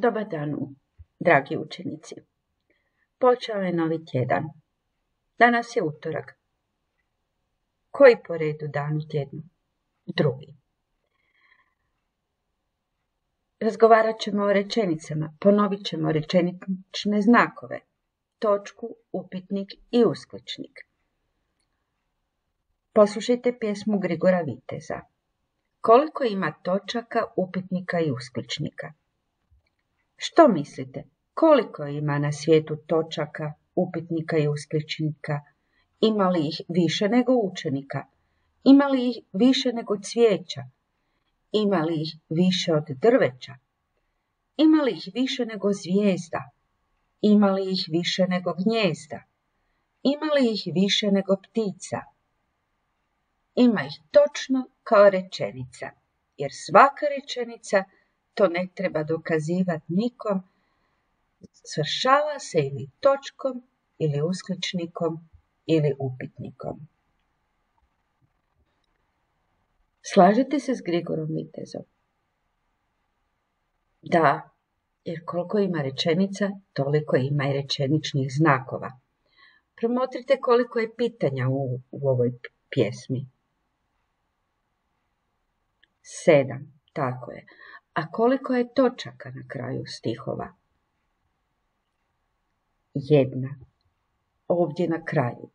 Dobar dan, dragi učenici. Počeo je novi tjedan. Danas je utorak. Koji po redu dan u tjednu? Drugi. Razgovarat ćemo o rečenicama, ponovit ćemo rečenične znakove, točku, upitnik i uskličnik. Poslušajte pjesmu Grigora Viteza. Koliko ima točaka, upitnika i uskličnika? Što mislite? Koliko ima na svijetu točaka, upitnika i uskličnika? Ima li ih više nego učenika? Ima li ih više nego cvijeća? Ima li ih više od drveća? Ima li ih više nego zvijezda? Ima li ih više nego gnjezda? Ima li ih više nego ptica? Ima ih točno kao rečenica, jer svaka rečenica to ne treba dokazivati nikom, svršava se ili točkom, ili uskličnikom, ili upitnikom. Slažete se s Grigorom Vitezom? Da, jer koliko ima rečenica, toliko ima i rečeničnih znakova. Promotrite koliko je pitanja u, u ovoj pjesmi. Sedam, tako je. A koliko je točaka na kraju stihova? Jedna. Ovdje na kraju.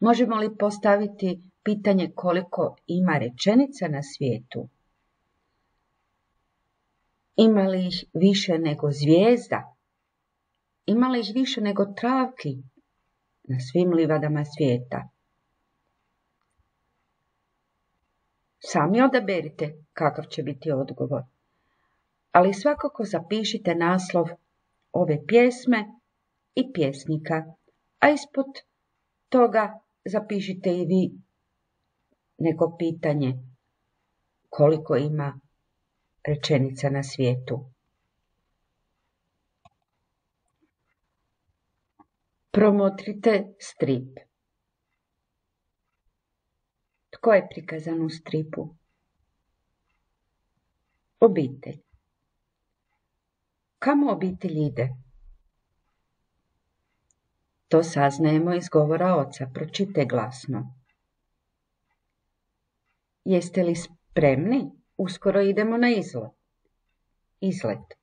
Možemo li postaviti pitanje koliko ima rečenica na svijetu? Ima li ih više nego zvijezda? Ima li ih više nego travki na svim livadama svijeta? Sami odaberite kakav će biti odgovor. Ali svakako zapišite naslov ove pjesme i pjesnika, a ispod toga zapišite i vi neko pitanje koliko ima rečenica na svijetu. Promotrite strip. Tko je prikazan u stripu? Obitelj. Kamo obitelj ide? To saznajemo iz govora oca. Pročite glasno. Jeste li spremni? Uskoro idemo na izlet. Izlet.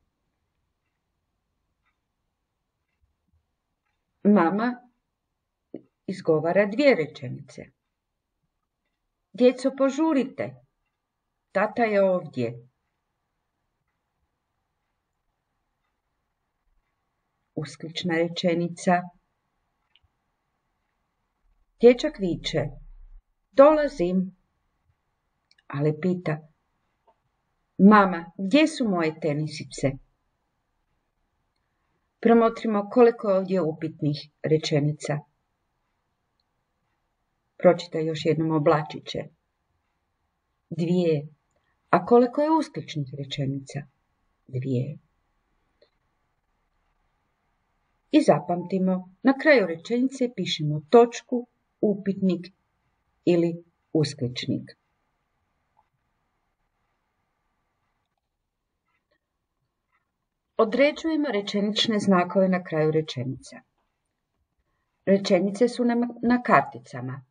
Mama izgovara dvije rečenice. Djeco, požurite. Tata je ovdje. Usklična rečenica. Dječak viče. Dolazim. Ali pita. Mama, gdje su moje tenisice? Promotrimo koliko je ovdje upitnih rečenica. Pročitaj još jednom oblačiće. Dvije. A koliko je uskličnih rečenica? Dvije. I zapamtimo, na kraju rečenice pišemo točku, upitnik ili uskličnik. Određujemo rečenične znakove na kraju rečenica. Rečenice su na karticama.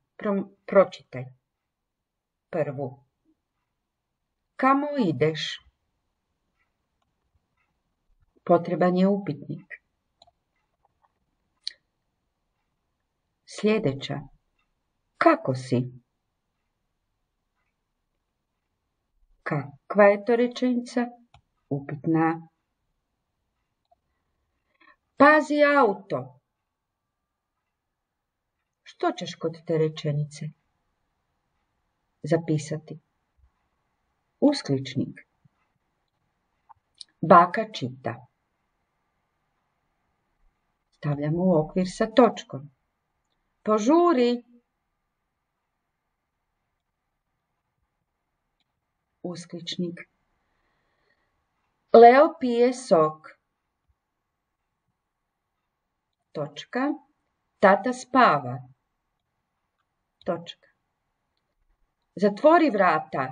Pročitaj. Prvu. Kamo ideš? Potreban je upitnik. Sljedeća. Kako si? Kakva je to rečenica? Upitna. Pazi auto. Što ćeš kod te rečenice? Zapisati. Uskličnik. Baka čita. Stavljamo u okvir sa točkom. Požuri. Uskličnik. Leo pije sok. Točka. Tata spava. Točka. Zatvori vrata.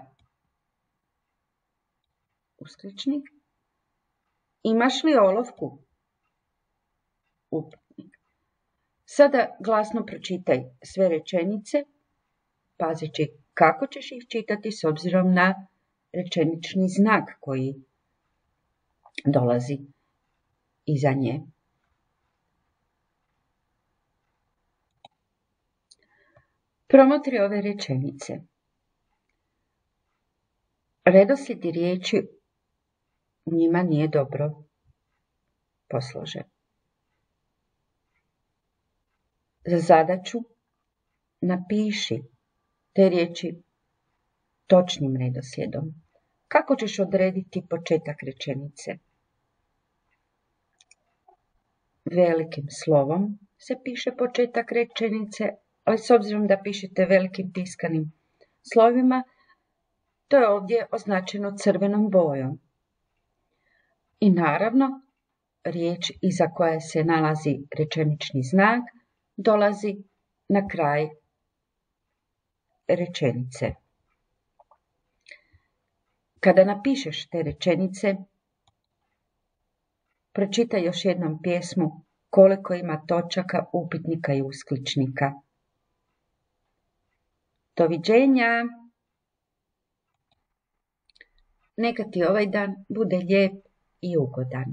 Uskličnik. Imaš li olovku? Upitnik. Sada glasno pročitaj sve rečenice, pazeći kako ćeš ih čitati s obzirom na rečenični znak koji dolazi iza nje. Promotri ove rečenice. Redoslijed riječi u njima nije dobro posložen. Za zadaću napiši te riječi točnim redoslijedom. Kako ćeš odrediti početak rečenice? Velikim slovom se piše početak rečenice, ali s obzirom da pišete velikim tiskanim slovima, to je ovdje označeno crvenom bojom. I naravno, riječ iza koje se nalazi rečenični znak dolazi na kraj rečenice. Kada napišeš te rečenice, pročitaj još jednom pjesmu koliko ima točaka, upitnika i uskličnika. Doviđenja! Neka ti ovaj dan bude lijep i ugodan.